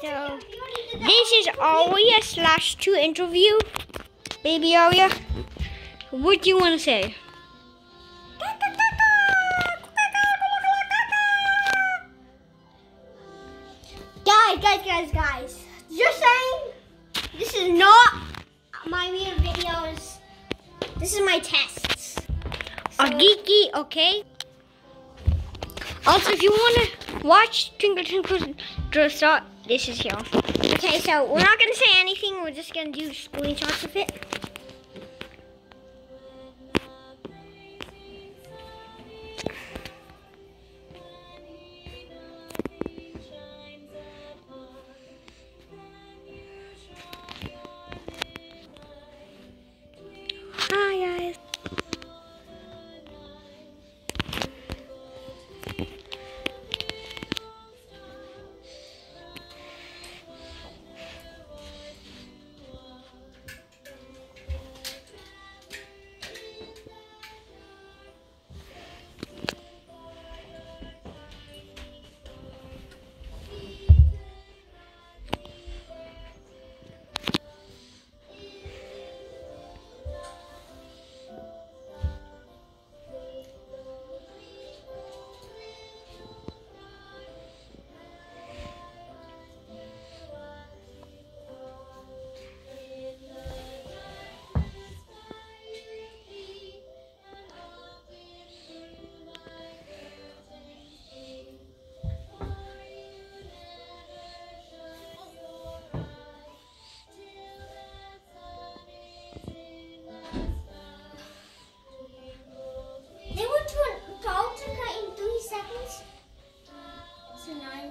So this is Aria slash two interview. Baby Aria. What do you want to say? Guys, guys, guys, guys. Just saying, this is not my real videos. This is my tests. A geeky, okay? Also, if you want to watch Twinkle Twinkle Little Star, this is here. Okay, so we're not gonna say anything. We're just gonna do screenshots of it.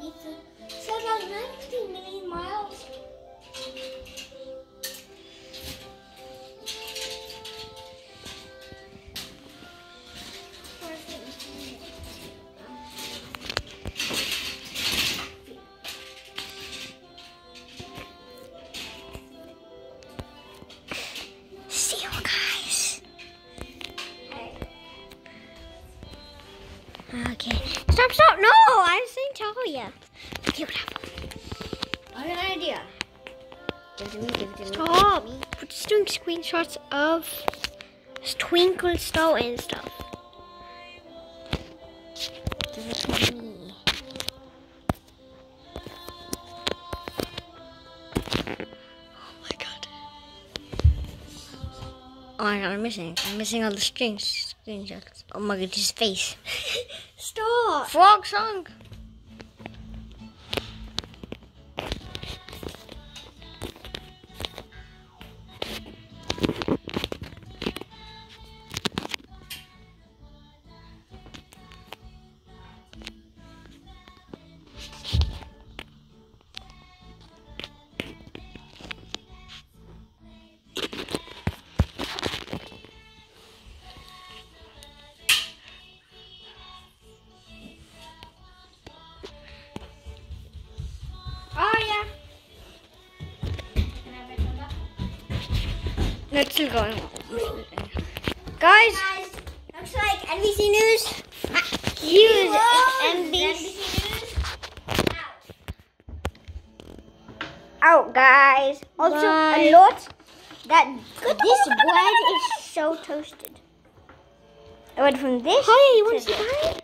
90, so about 90 million miles. You. I have an idea. Stop. We're just doing screenshots of Twinkle Star and stuff. Give it to me. Oh my god. Oh my god, I'm missing. I'm missing all the strings. Screenshots. Oh my god, his face. Stop. Frog song. No, it's still going. Guys, looks like NBC News. Use NBC NBC. News. Out, guys. Also, Bye. a lot that this bread is so toasted. I went from this Hi, you want to to say this. bye?